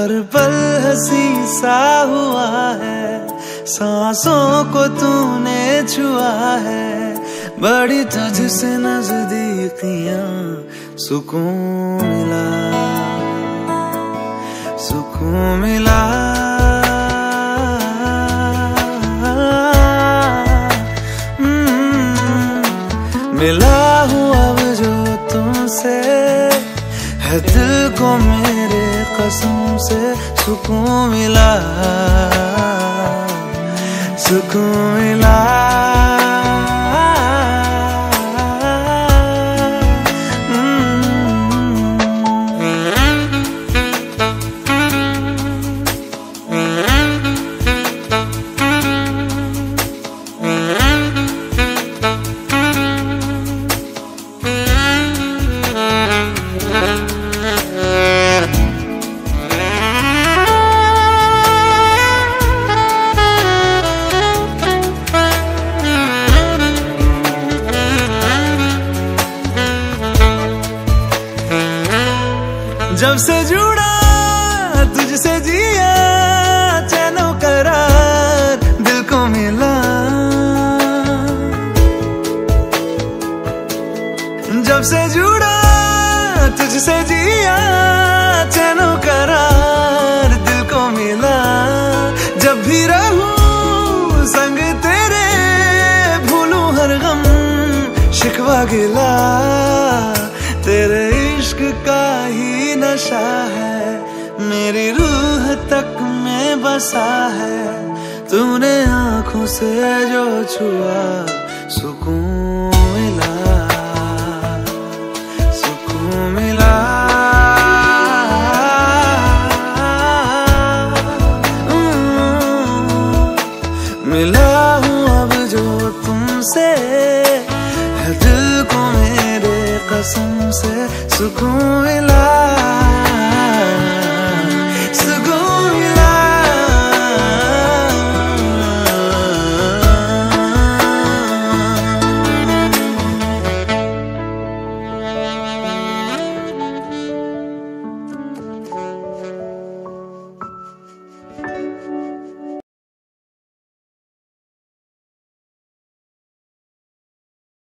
हर पल हसी सा हुआ है सांसों को तूने छुआ है बड़ी तुझसे नजदीकियाँ सुकून मिला सुकून मिला। हम्म, मिला हूँ अब जो तुमसे है दिल को मेरे कसम से सुकून मिला सुकून मिला। जब से जुड़ा तुझसे जिया चैनो करार दिल को मिला। जब से जुड़ा तुझसे जिया चैनो करार दिल को मिला। जब भी रहूँ संग तेरे भूलू हर गम शिकवा गिला। तेरे इश्क का ही नशा है, मेरी रूह तक में बसा है। तूने आँखों से जो छुआ, सुकून मिला। सुकून मिला। मिला हूँ अब जो तुमसे, है दिल को मेरे कसम से। सुकून मिला।